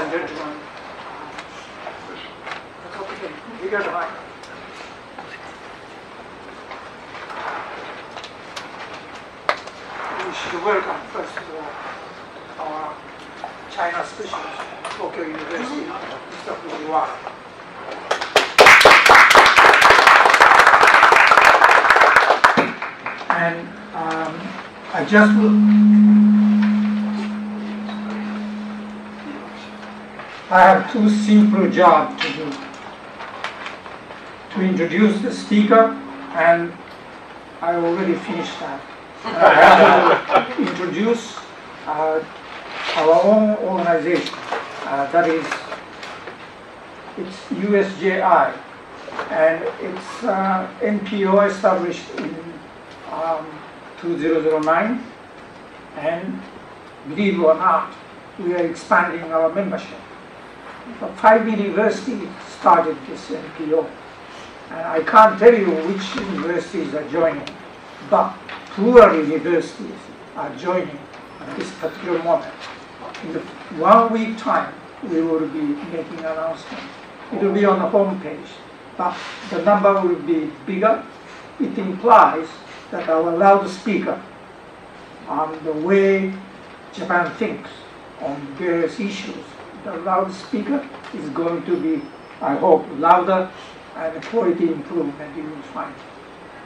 And gentlemen, you got the mic. We should welcome, first of all, our China specialist, Tokyo University, Mr. Fujiwara. And um, I just Two simple jobs to do. To introduce the speaker, and I already finished that. I have to introduce uh, our own organization, uh, that is, it's USJI, and it's uh, NPO established in um, 2009, and believe it or not, we are expanding our membership. The five universities started this NPO. And I can't tell you which universities are joining, but plural universities are joining at this particular moment. In the one week time, we will be making announcement. It will be on the homepage, but the number will be bigger. It implies that our loudspeaker on the way Japan thinks on various issues the loudspeaker is going to be, I hope, louder and quality improvement you will find.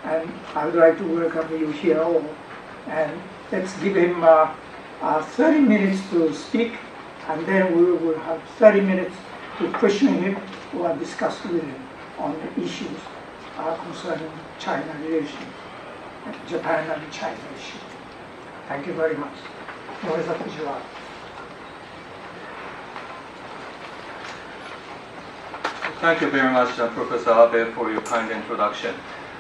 And I would like to welcome you here all. And let's give him uh, uh, 30 minutes to speak, and then we will have 30 minutes to question him or discuss with him on the issues uh, concerning China relations, Japan and China issue. Thank you very much. Professor Fujiwara. Thank you very much, uh, Professor Abe, for your kind introduction.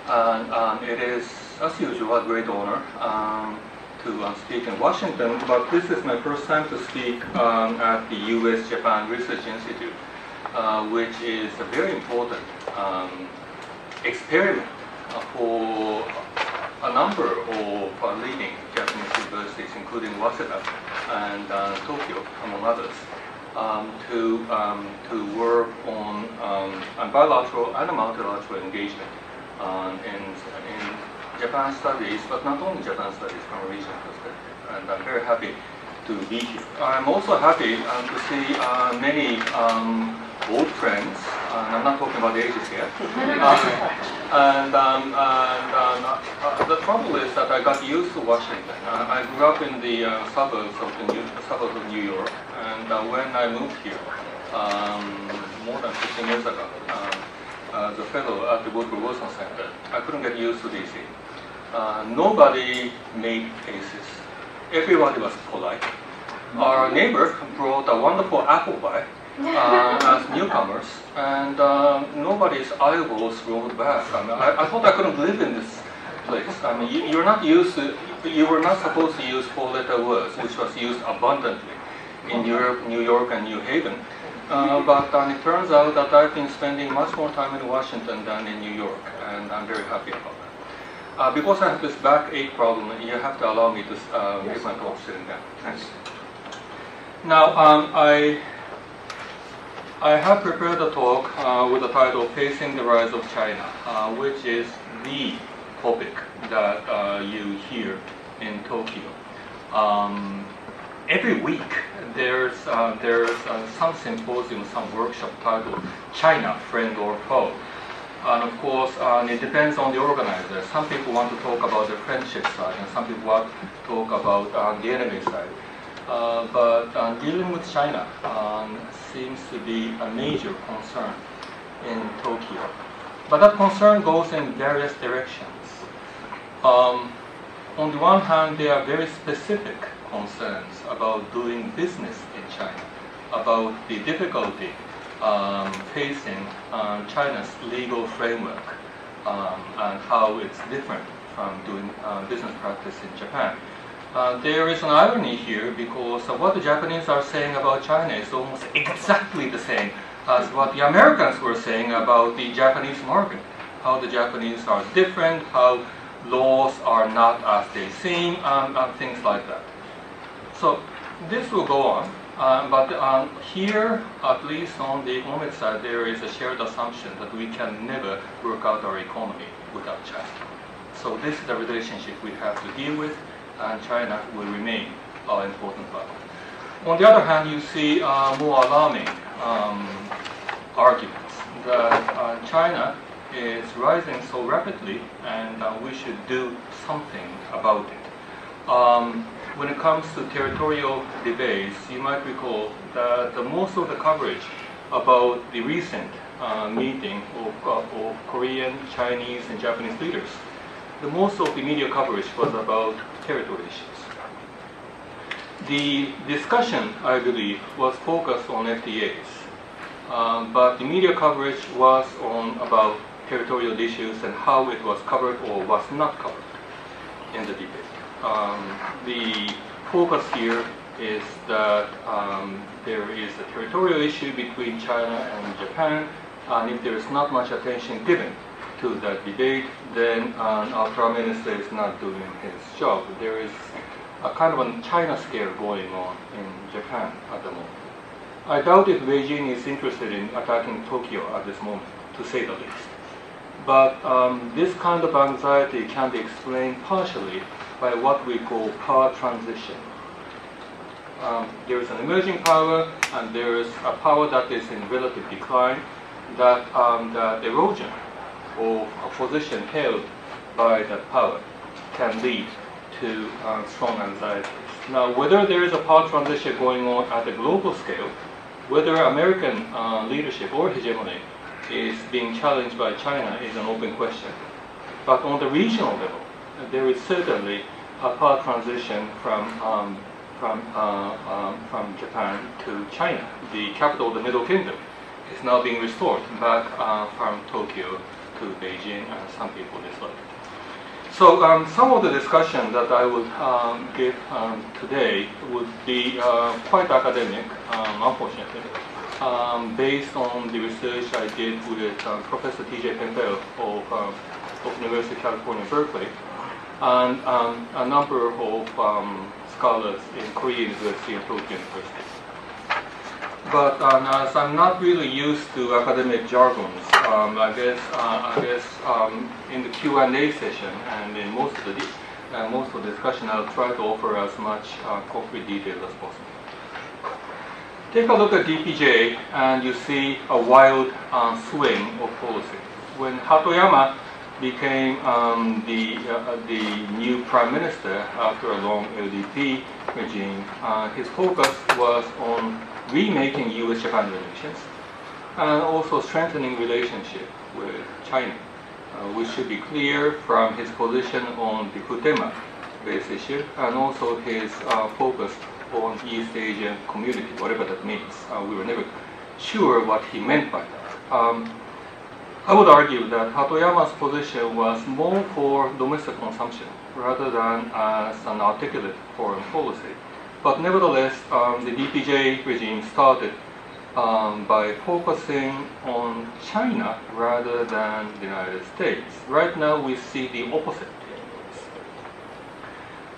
And um, it is, as usual, a great honor um, to uh, speak in Washington, but this is my first time to speak um, at the U.S.-Japan Research Institute, uh, which is a very important um, experiment uh, for a number of uh, leading Japanese universities, including Waseda and uh, Tokyo, among others um, to, um, to work on, um, on bilateral and multilateral engagement um, in, in Japan studies, but not only Japan studies from a regional perspective. And I'm very happy to be here. I'm also happy um, to see uh, many um, old friends, and I'm not talking about the ages here. Uh, and, um, and um, uh, the trouble is that I got used to Washington. Uh, I grew up in the uh, suburbs of the New, suburbs of New York, and uh, when I moved here um, more than 15 years ago, um, as a fellow at the Woodrow Wilson Center, I couldn't get used to DC. Uh, nobody made faces. Everybody was polite. Our neighbor brought a wonderful apple pie uh, as newcomers, and uh, nobody's eyeballs rolled back. I, mean, I, I, thought I couldn't live in this place. I mean, you, are not used to, you were not supposed to use four-letter words, which was used abundantly in Europe, New York, and New Haven. Uh, but it turns out that I've been spending much more time in Washington than in New York, and I'm very happy about that. Uh, because I have this backache problem, you have to allow me to uh, yes. give my talk sitting down. Thanks. Now, um, I I have prepared a talk uh, with the title Facing the Rise of China, uh, which is the topic that uh, you hear in Tokyo. Um, every week there's, uh, there's uh, some symposium, some workshop titled China, Friend or Foe. And of course, uh, it depends on the organizer. Some people want to talk about the friendship side, and some people want to talk about the enemy side. Uh, but uh, dealing with China um, seems to be a major concern in Tokyo. But that concern goes in various directions. Um, on the one hand, there are very specific concerns about doing business in China, about the difficulty um, facing uh, China's legal framework um, and how it's different from doing uh, business practice in Japan. Uh, there is an irony here because what the Japanese are saying about China is almost exactly the same as what the Americans were saying about the Japanese market. How the Japanese are different, how laws are not as they seem, um, and things like that. So this will go on, Uh, but um, here, at least on the economic side, there is a shared assumption that we can never work out our economy without China. So this is the relationship we have to deal with, and China will remain our important partner. On the other hand, you see uh, more alarming um, arguments that uh, China is rising so rapidly and uh, we should do something about it. Um, when it comes to territorial debates, you might recall that the most of the coverage about the recent uh, meeting of, uh, of, Korean, Chinese, and Japanese leaders, the most of the media coverage was about territory issues. The discussion, I believe, was focused on FTAs, um, but the media coverage was on about territorial issues and how it was covered or was not covered in the debate. Um, the focus here is that um, there is a territorial issue between China and Japan, and if there is not much attention given to that debate, then our Prime Minister is not doing his job. There is a kind of a China scare going on in Japan at the moment. I doubt if Beijing is interested in attacking Tokyo at this moment, to say the least. But um, this kind of anxiety can be explained partially by what we call power transition. Um, there is an emerging power and there is a power that is in relative decline, that, um, that erosion of a position held by that power can lead to uh, strong anxieties. Now, whether there is a power transition going on at a global scale, whether American uh, leadership or hegemony is being challenged by China is an open question. But on the regional level, there is certainly a power transition from um, from uh, um, from Japan to China. The capital of the Middle Kingdom is now being restored back uh, from Tokyo to Beijing, and some people dislike. So um, some of the discussion that I would um, give um, today would be uh, quite academic, um, unfortunately um, based on the research I did with uh, Professor T.J. Pempel of, um, of University of California, Berkeley, and um, a number of scholars in Korea University and Tokyo University. But um, as I'm not really used to academic jargons, um, I guess uh, I guess in the Q&A session and in most of the uh, most of the discussion, I'll try to offer as much uh, concrete detail as possible. Take a look at DPJ and you see a wild uh, swing of policy. When Hatoyama became um, the, uh, the new prime minister after a long LDP regime, uh, his focus was on remaking U.S.-Japan relations and also strengthening relationship with China. Uh, should be clear from his position on the Futenma base issue and also his uh, focus on East Asian community, whatever that means. Uh, we were never sure what he meant by that. Um, I would argue that Hatoyama's position was more for domestic consumption rather than as an articulate foreign policy. But nevertheless, um, the DPJ regime started um, by focusing on China rather than the United States. Right now, we see the opposite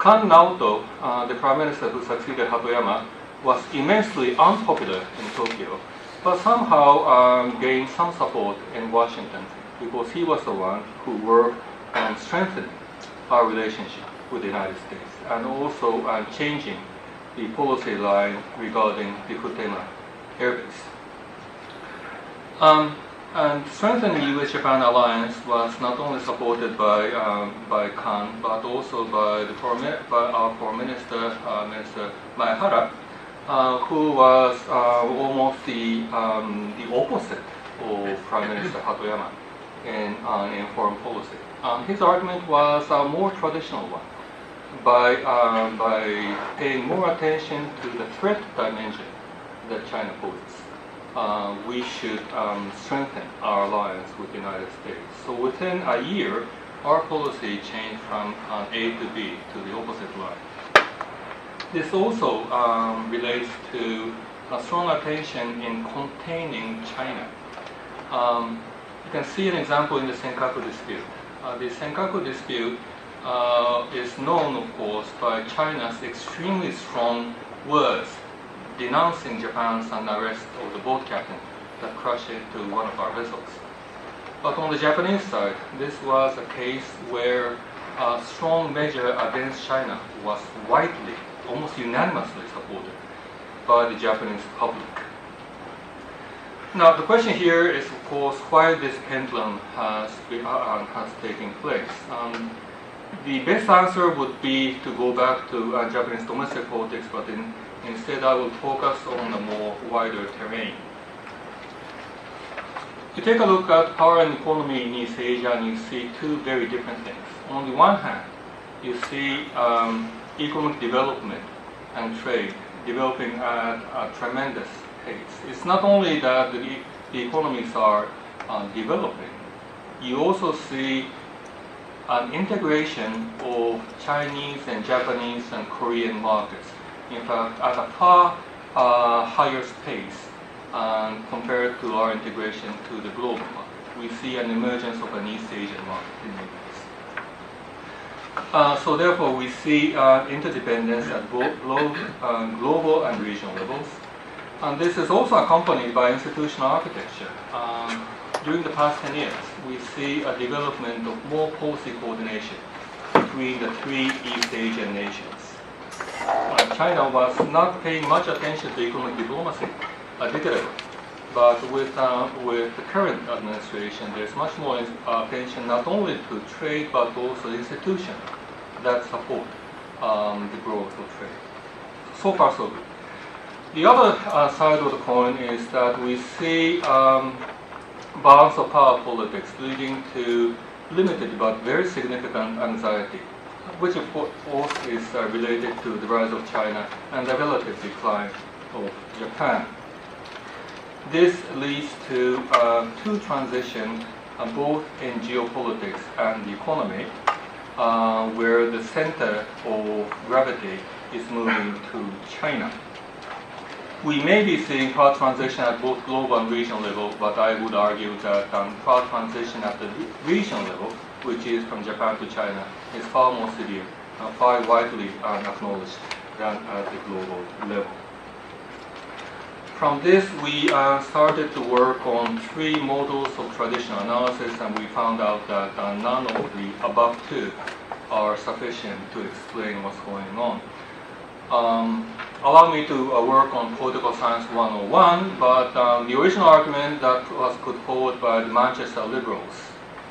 Kan Naoto, uh, the prime minister who succeeded Hatoyama, was immensely unpopular in Tokyo, but somehow um, gained some support in Washington because he was the one who worked on strengthening our relationship with the United States and also uh, changing the policy line regarding the Futenma airbase. Um, and strengthening the U.S.-Japan alliance was not only supported by um, by Kan, but also by the foreign, by our foreign minister, uh, Minister Maehara, uh, who was uh, almost the um, the opposite of Prime Minister Hatoyama in uh, in foreign policy. Um, his argument was a more traditional one, by um, by paying more attention to the threat dimension that China poses uh, we should um, strengthen our alliance with the United States. So within a year, our policy changed from uh, A to B to the opposite line. This also um, relates to a strong attention in containing China. Um, you can see an example in the Senkaku dispute. Uh, the Senkaku dispute uh, is known, of course, by China's extremely strong words denouncing Japan's arrest of the boat captain that crashed into one of our vessels. But on the Japanese side, this was a case where a strong measure against China was widely, almost unanimously supported by the Japanese public. Now, the question here is, of course, why this pendulum has, been, uh, has taken place. Um, the best answer would be to go back to uh, Japanese domestic politics, but in, instead I will focus on a more wider terrain. You take a look at power and economy in East Asia and you see two very different things. On the one hand, you see um, economic development and trade developing at a tremendous pace. It's not only that the, the economies are uh, developing, you also see an integration of Chinese and Japanese and Korean markets. In fact, at a far uh, higher pace uh, compared to our integration to the global market. We see an emergence of an East Asian market in the US. Uh, so therefore, we see uh, interdependence at both uh, global and regional levels. And this is also accompanied by institutional architecture. Um, during the past 10 years, we see a development of more policy coordination between the three East Asian nations. Uh, China was not paying much attention to economic diplomacy a decade ago. But with, uh, with the current administration, there's much more attention not only to trade, but also institutions that support um, the growth of trade. So far, so good. The other uh, side of the coin is that we see um, balance of power politics leading to limited but very significant anxiety, which of course is uh, related to the rise of China and the relative decline of Japan. This leads to uh, two transitions, uh, both in geopolitics and the economy, uh, where the center of gravity is moving to China. We may be seeing power transition at both global and regional level, but I would argue that um, power transition at the regional level, which is from Japan to China, is far more severe, uh, far widely uh, acknowledged than at the global level. From this, we uh, started to work on three models of traditional analysis, and we found out that uh, none of the above two are sufficient to explain what's going on. Um, allow me to uh, work on political science 101, but um, the original argument that was put forward by the Manchester liberals,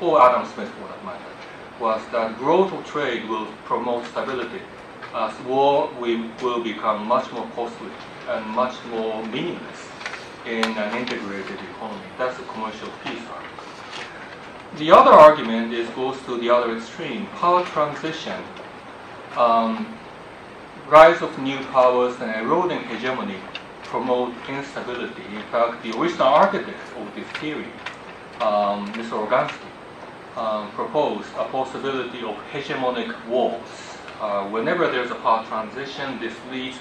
or Adam Smith for that matter, was that growth of trade will promote stability, as war will become much more costly and much more meaningless in an integrated economy. That's the commercial peace argument. The other argument is goes to the other extreme. Power transition, um, rise of new powers and eroding hegemony promote instability. In fact, the original architect of this theory, um, Mr. Organski, um, proposed a possibility of hegemonic wars. Uh, whenever there's a power transition, this leads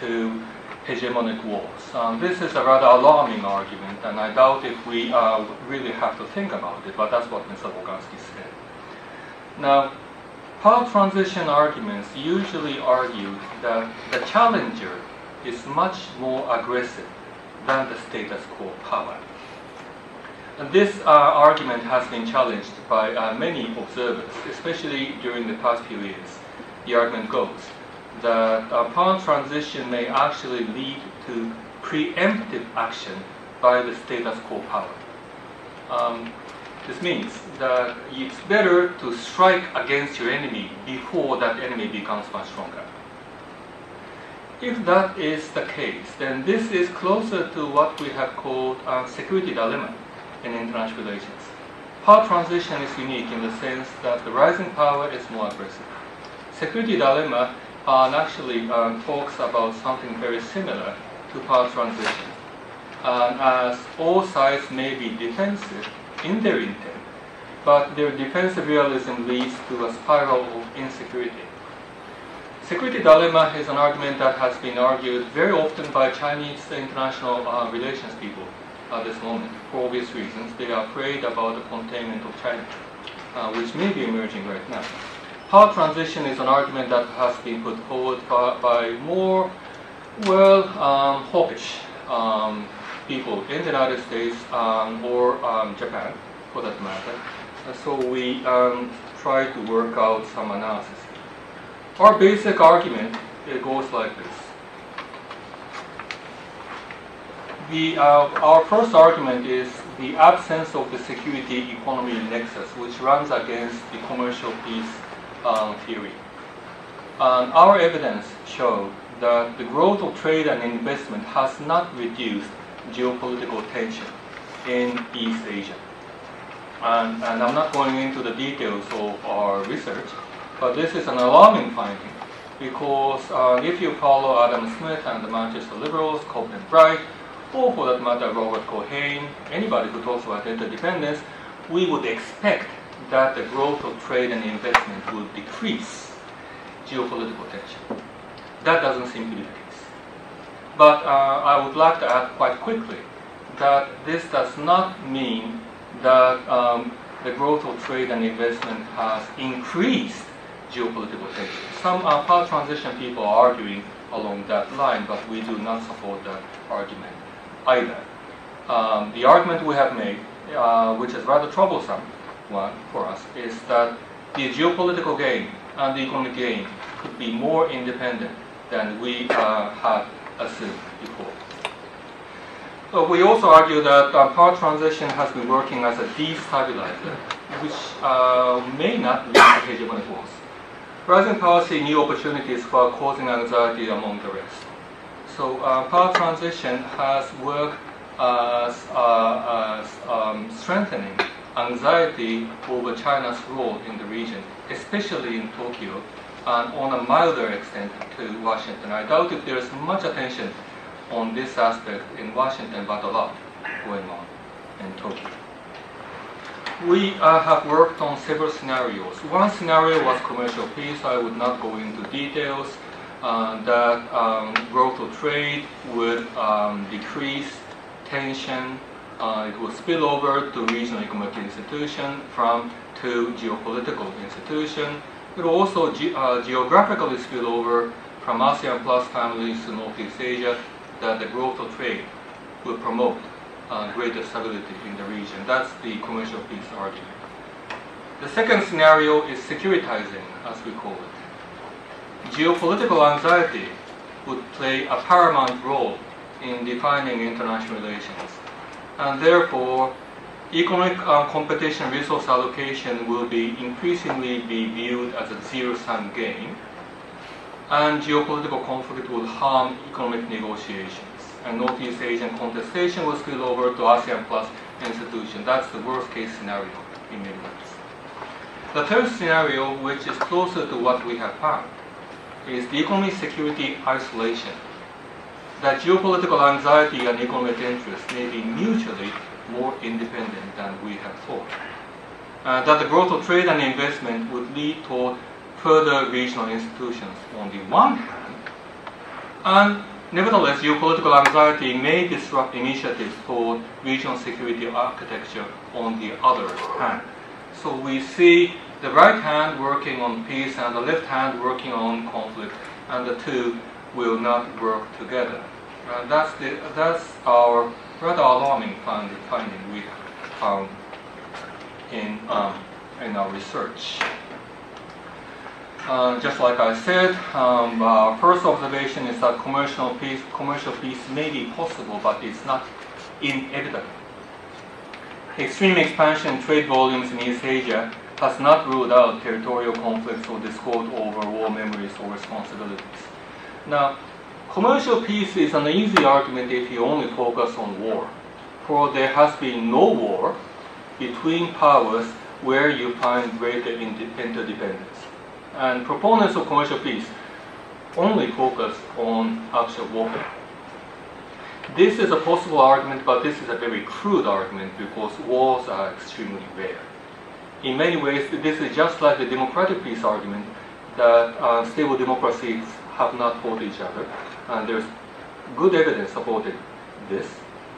to hegemonic wars. Um, this is a rather alarming argument, and I doubt if we uh, really have to think about it, but that's what Mr. Organski said. Now, power transition arguments usually argue that the challenger is much more aggressive than the status quo power. And this uh, argument has been challenged by uh, many observers, especially during the past few years. The argument goes that uh, power transition may actually lead to preemptive action by the status quo power. Um, this means that it's better to strike against your enemy before that enemy becomes much stronger. If that is the case, then this is closer to what we have called a security dilemma in international relations. Power transition is unique in the sense that the rising power is more aggressive. Security dilemma actually uh, talks about something very similar to power transition. as all sides may be defensive in their intent, but their defensive realism leads to a spiral of insecurity. Security dilemma is an argument that has been argued very often by Chinese international uh, relations people at this moment. For obvious reasons, they are afraid about the containment of China, uh, which may be emerging right now. Power transition is an argument that has been put forward by, by more Well, um, hawkish um, people in the United States um, or um, Japan, for that matter. So we um, try to work out some analysis. Our basic argument it goes like this. The, uh, our first argument is the absence of the security economy nexus, which runs against the commercial peace um, theory. Um, our evidence showed that the growth of trade and investment has not reduced geopolitical tension in East Asia. And, and, I'm not going into the details of our research, but this is an alarming finding because uh, if you follow Adam Smith and the Manchester Liberals, Cobden Bright, or for that matter Robert Keohane, anybody who talks about interdependence, we would expect that the growth of trade and investment would decrease geopolitical tension. That doesn't seem to be the case. But uh, I would like to add quite quickly that this does not mean that um, the growth of trade and investment has increased geopolitical tension. Some uh, power transition people are arguing along that line, but we do not support that argument either. Um, the argument we have made, uh, which is rather troublesome one for us, is that the geopolitical gain and the economic gain could be more independent than we uh, assumed before. So we also argue that uh, power transition has been working as a destabilizer, which uh, may not lead to hegemonic wars. Rising power see new opportunities for causing anxiety among the rest. So uh, power transition has worked as, uh, as um, strengthening anxiety over China's role in the region, especially in Tokyo, and on a milder extent to Washington. I doubt if there's much attention on this aspect in Washington, but a lot going on in Tokyo. We uh, have worked on several scenarios. One scenario was commercial peace. I would not go into details. Uh, that um, growth of trade would um, decrease tension. Uh, it would spill over to regional economic institution from to geopolitical institution it will also ge uh, geographically spill over from ASEAN plus families to Northeast Asia that the growth of trade will promote uh, greater stability in the region. That's the commercial peace argument. The second scenario is securitizing, as we call it. Geopolitical anxiety would play a paramount role in defining international relations. And therefore, economic uh, competition resource allocation will be increasingly be viewed as a zero-sum game, and geopolitical conflict will harm economic negotiations. And Northeast Asian contestation will spill over to ASEAN plus institution. That's the worst case scenario in ways. The third scenario, which is closer to what we have found, is the economic security isolation. That geopolitical anxiety and economic interest may be mutually more independent than we have thought. Uh, that the growth of trade and investment would lead toward further regional institutions on the one hand, and nevertheless, geopolitical anxiety may disrupt initiatives toward regional security architecture on the other hand. So we see the right hand working on peace and the left hand working on conflict, and the two will not work together. Uh, that's, the, that's our rather alarming finding, we found in, um, in our research. Uh, just like I said, um, our first observation is that commercial peace, commercial peace may be possible, but it's not inevitable. Extreme expansion in trade volumes in East Asia has not ruled out territorial conflicts or discord over war memories or responsibilities. Now, Commercial peace is an easy argument if you only focus on war, for there has been no war between powers where you find greater interdependence. And proponents of commercial peace only focus on actual warfare. This is a possible argument, but this is a very crude argument because wars are extremely rare. In many ways, this is just like the democratic peace argument that uh, stable democracies have not fought each other and there's good evidence supporting this,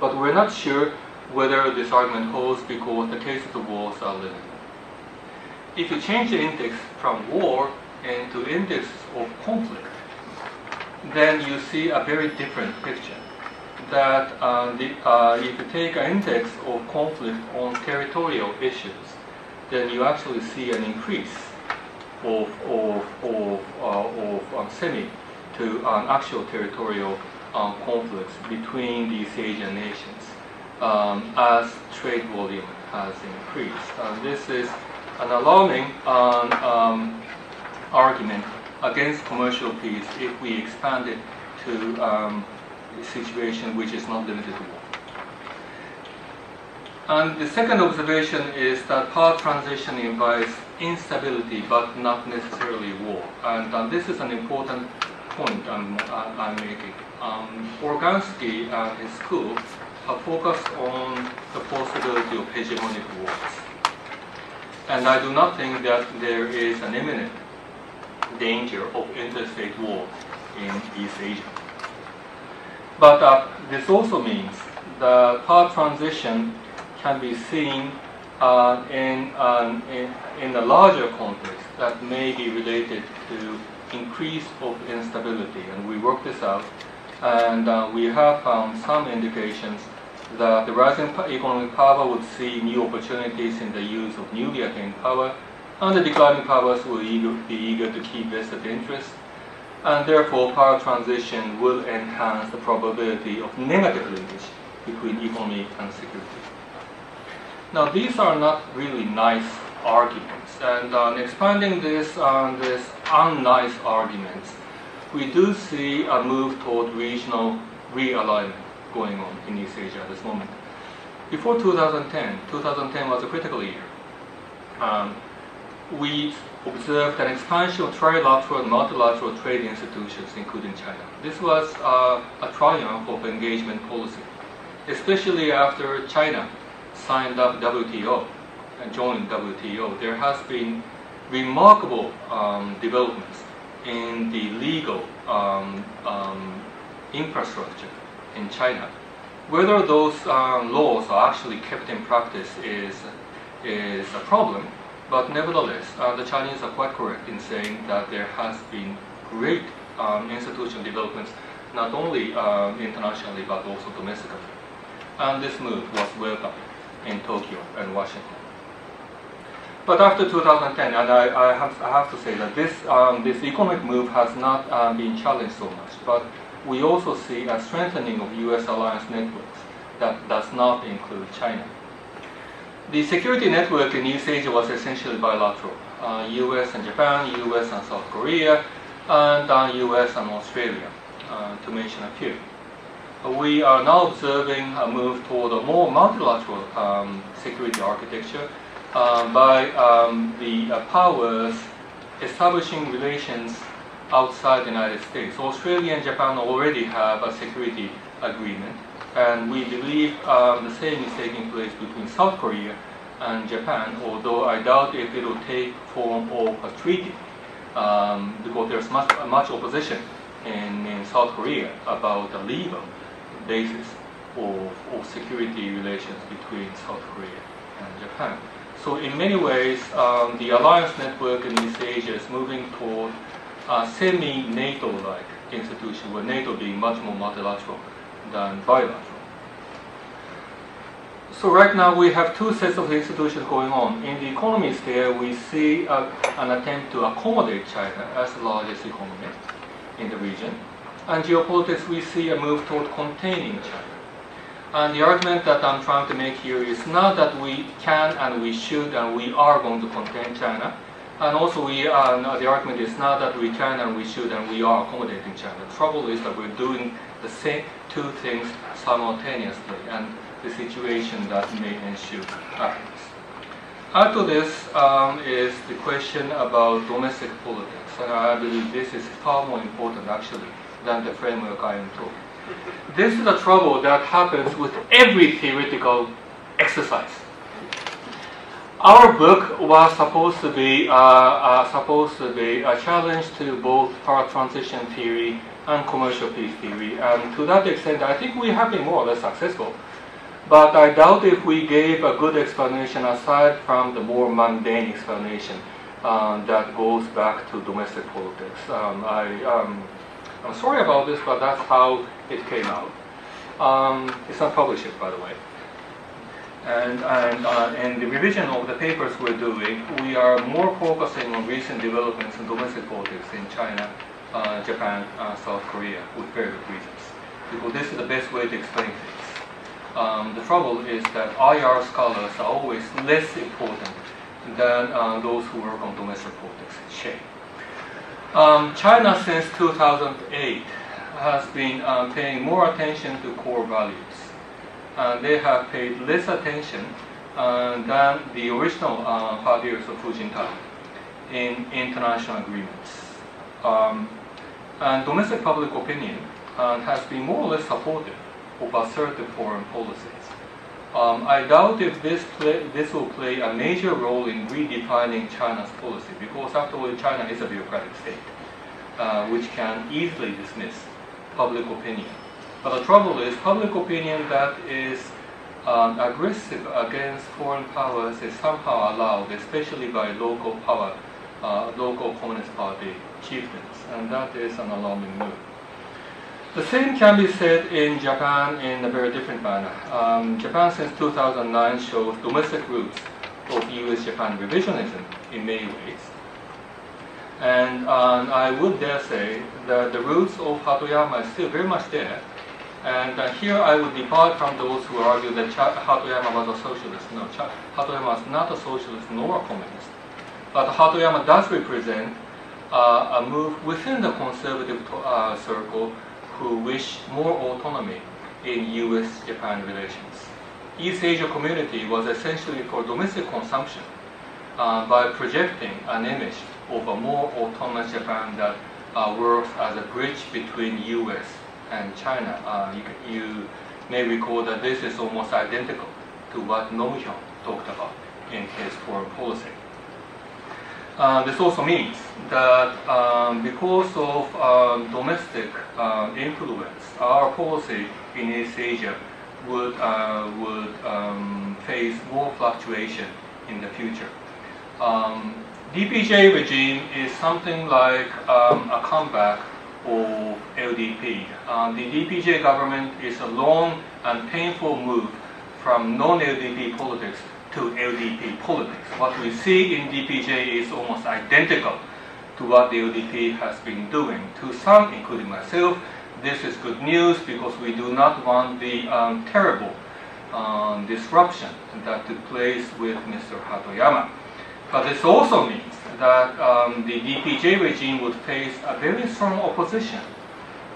but we're not sure whether this argument holds because the cases of wars are limited. If you change the index from war into index of conflict, then you see a very different picture. That uh, the, uh, if you take an index of conflict on territorial issues, then you actually see an increase of, of, of, uh, of um, semi to actual territorial um, conflicts between these Asian nations um, as trade volume has increased. And this is an alarming um, um, argument against commercial peace if we expand it to um, a situation which is not limited to war. And the second observation is that power transition invites instability but not necessarily war. And um, this is an important point I'm, I'm making. Um, Organski and his school have focused on the possibility of hegemonic wars. And I do not think that there is an imminent danger of interstate war in East Asia. But uh, this also means the power transition can be seen uh, in, um, in, in a larger context that may be related to increase of instability. And we work this out, and uh, we have found some indications that the rising economic power would see new opportunities in the use of newly attained power, and the declining powers will eager, be eager to keep vested interests, and therefore power transition will enhance the probability of negative linkage between economy and security. Now these are not really nice arguments, and uh, expanding this on this unnice arguments, we do see a move toward regional realignment going on in East Asia at this moment. Before 2010, 2010 was a critical year. Um, we observed an expansion of trilateral and multilateral trade institutions, including China. This was uh, a triumph of engagement policy, especially after China signed up WTO and joined WTO. There has been remarkable um, developments in the legal um, um, infrastructure in China. Whether those um, laws are actually kept in practice is, is a problem, but nevertheless, uh, the Chinese are quite correct in saying that there has been great um, institutional developments, not only um, internationally but also domestically. And this move was welcomed in Tokyo and Washington. But after 2010, and I, I, have, I have, to say that this, um, this economic move has not um, been challenged so much. But we also see a strengthening of U.S. alliance networks that does not include China. The security network in East Asia was essentially bilateral. Uh, U.S. and Japan, U.S. and South Korea, and uh, U.S. and Australia, uh, to mention a few. We are now observing a move toward a more multilateral um, security architecture uh, by um, the uh, powers establishing relations outside the United States. Australia and Japan already have a security agreement, and we believe um, the same is taking place between South Korea and Japan, although I doubt if it will take form of a treaty, um, because there's much, much opposition in, in South Korea about the legal basis of, of security relations between South Korea and Japan. So in many ways, um, the alliance network in East Asia is moving toward a semi-NATO-like institution, where NATO being much more multilateral than bilateral. So right now we have two sets of institutions going on. In the economy scale, we see a, an attempt to accommodate China as the largest economy in the region. And geopolitics, we see a move toward containing China. And the argument that I'm trying to make here is not that we can and we should and we are going to contain China, and also, we uh, the argument is not that we can and we should and we are accommodating China. The trouble is that we're doing the same two things simultaneously, and the situation that may ensue happens. After this um, is the question about domestic politics, and I believe this is far more important actually than the framework I am talking. This is the trouble that happens with every theoretical exercise our book was supposed to be uh, uh, supposed to be a challenge to both power transition theory and commercial peace theory. And to that extent, I think we have been more or less successful. But I doubt if we gave a good explanation aside from the more mundane explanation um, that goes back to domestic politics. Um, I, um, I'm sorry about this, but that's how it came out. Um, it's not published by the way. And, and uh, in the revision of the papers we're doing, we are more focusing on recent developments in domestic politics in China, uh, Japan, uh, South Korea, with very good reasons. Because this is the best way to explain things. Um, the trouble is that IR scholars are always less important than uh, those who work on domestic politics. Shame. Um, China since 2008 has been uh, paying more attention to core values uh, they have paid less attention uh, than the original uh, years of Hu Jintao in international agreements. Um, and domestic public opinion uh, has been more or less supportive of assertive foreign policies. Um, I doubt if this, play, this will play a major role in redefining China's policy because after all China is a bureaucratic state uh, which can easily dismiss public opinion but the trouble is, public opinion that is um, aggressive against foreign powers is somehow allowed, especially by local power, uh, local Communist Party chieftains, and that is an alarming move. The same can be said in Japan in a very different manner. Um, Japan since 2009 shows domestic roots of U.S.-Japan revisionism in many ways. And um, I would dare say that the roots of Hatoyama is still very much there, and uh, here I would depart from those who argue that Ch- Hatoyama was a socialist. No, Ch- Hatoyama was not a socialist nor a communist. But Hatoyama does represent uh, a move within the conservative uh, circle who wish more autonomy in U.S.-Japan relations. East Asia community was essentially for domestic consumption uh, by projecting an image of a more autonomous Japan that uh, works as a bridge between U.S and China, uh, you, you, may recall that this is almost identical to what Hyun talked about in his foreign policy. Uh, this also means that um, because of um, domestic uh, influence, our policy in East Asia would, uh, would um, face more fluctuation in the future. Um, DPJ regime is something like um, a comeback or LDP. Uh, the DPJ government is a long and painful move from non-LDP politics to LDP politics. What we see in DPJ is almost identical to what the LDP has been doing. To some, including myself, this is good news because we do not want the um, terrible um, disruption that took place with Mr. Hatoyama. But this also means that um, the DPJ regime would face a very strong opposition,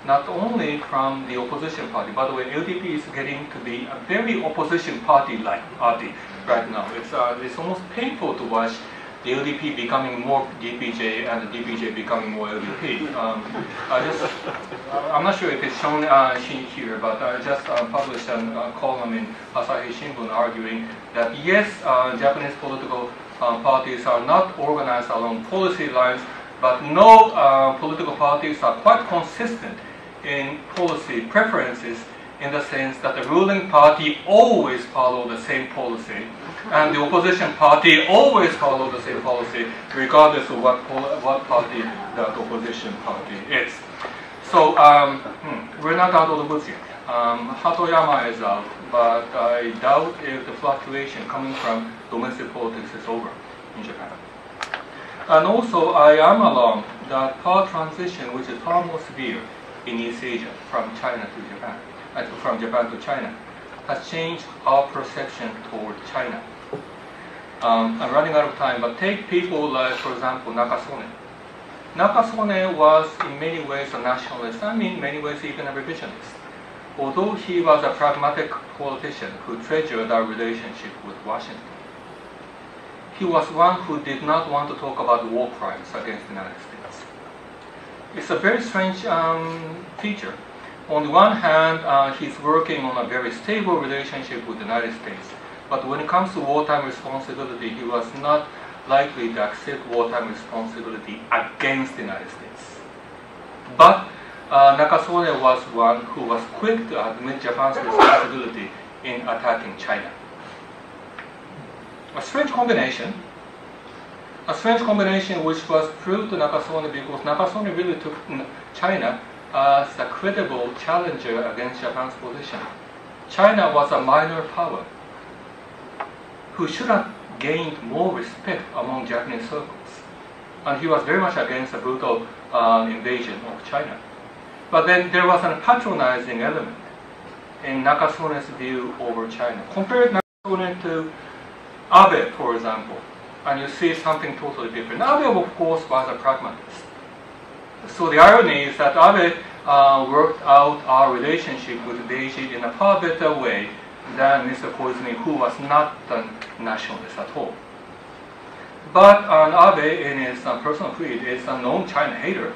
not only from the opposition party. By the way, LDP is getting to be a very opposition party-like party right now. It's, uh, it's almost painful to watch the LDP becoming more DPJ and the DPJ becoming more LDP. Um, I just, I'm not sure if it's shown uh, here, but I just uh, published a uh, column in Asahi Shimbun arguing that yes, uh, Japanese political uh, parties are not organized along policy lines, but no uh, political parties are quite consistent in policy preferences in the sense that the ruling party always follow the same policy and the opposition party always follow the same policy regardless of what, what party that opposition party is. So um, hmm, we're not out of the woods yet. Um, Hatoyama is out, but I doubt if the fluctuation coming from domestic politics is over in Japan. And also, I am alarmed that power transition, which is far more severe in East Asia from China to Japan, uh, from Japan to China, has changed our perception toward China. Um, I'm running out of time, but take people like, for example, Nakasone. Nakasone was in many ways a nationalist, and in many ways even a revisionist. Although he was a pragmatic politician who treasured our relationship with Washington he was one who did not want to talk about war crimes against the United States. It's a very strange um, feature. On the one hand, uh, he's working on a very stable relationship with the United States, but when it comes to wartime responsibility, he was not likely to accept wartime responsibility against the United States. But uh, Nakasone was one who was quick to admit Japan's responsibility in attacking China a strange combination, a strange combination which was proved to Nakasone because Nakasone really took China as a credible challenger against Japan's position. China was a minor power who should have gained more respect among Japanese circles. And he was very much against a brutal uh, invasion of China. But then there was a patronizing element in Nakasone's view over China. Compare Nakasone to Abe, for example, and you see something totally different. Abe, of course, was a pragmatist. So the irony is that Abe uh, worked out our relationship with Beijing in a far better way than Mr. Koizumi, who was not a nationalist at all. But uh, Abe, in his uh, personal creed, is a known China hater.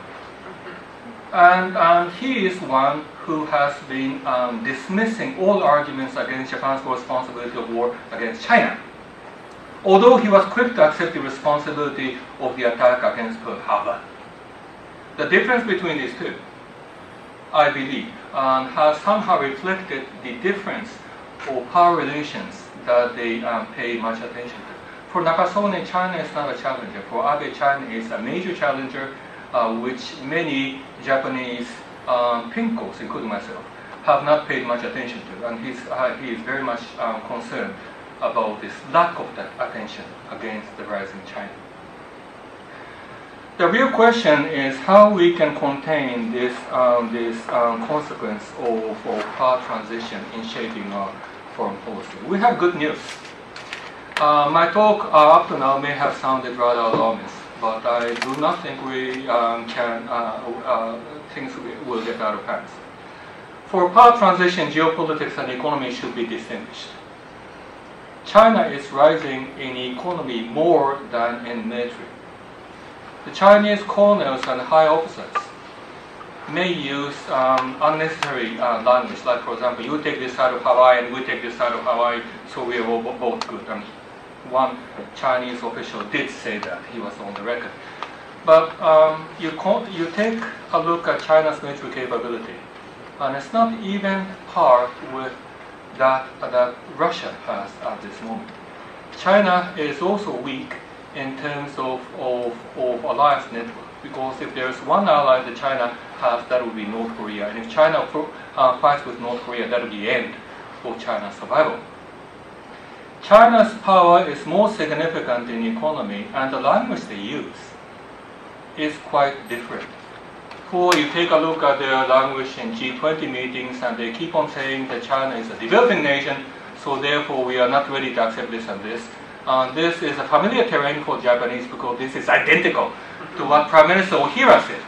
And um, he is one who has been um, dismissing all arguments against Japan's responsibility of war against China. Although he was quick to accept the responsibility of the attack against Pearl Harbor. The difference between these two, I believe, um, has somehow reflected the difference or power relations that they um, pay much attention to. For Nakasone, China is not a challenger. For Abe, China is a major challenger, uh, which many Japanese um, pinkos, including myself, have not paid much attention to. And he's, uh, he is very much um, concerned about this lack of that attention against the rising China. The real question is how we can contain this, um, this um, consequence of, of power transition in shaping our foreign policy. We have good news. Uh, my talk uh, up to now may have sounded rather alarmist, but I do not think we um, can, uh, uh things will get out of hand. For power transition, geopolitics and economy should be distinguished. China is rising in economy more than in military. The Chinese colonels and high officers may use um, unnecessary uh, language, like for example, you take this side of Hawaii and we take this side of Hawaii, so we are both good. And one Chinese official did say that, he was on the record. But um, you, you take a look at China's military capability, and it's not even par with that, that Russia has at this moment. China is also weak in terms of, of, of alliance network. Because if there's one ally that China has, that would be North Korea. And if China uh, fights with North Korea, that would be the end for China's survival. China's power is more significant in economy, and the language they use is quite different. For you take a look at their language in G20 meetings, and they keep on saying that China is a developing nation, so therefore we are not ready to accept this and this. This is a familiar terrain for Japanese because this is identical to what Prime Minister Ohira said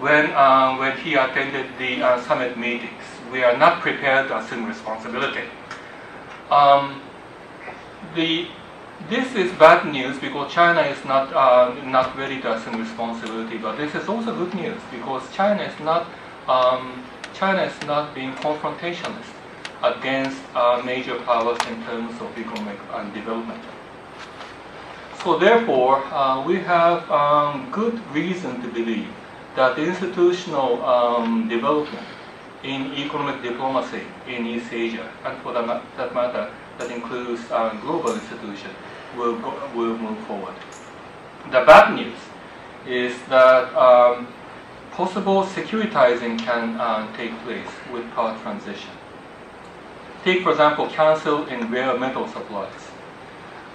when, uh, when he attended the uh, summit meetings. We are not prepared to assume responsibility. Um, the, this is bad news because China is not, uh, not ready to responsibility, but this is also good news because China is not, um, China is not being confrontationist against uh, major powers in terms of economic and development. So therefore, uh, we have um, good reason to believe that the institutional um, development in economic diplomacy in East Asia, and for that matter, that includes uh, global institutions, will, will move forward. The bad news is that um, possible securitizing can uh, take place with power transition. Take, for example, cancel in rare metal supplies.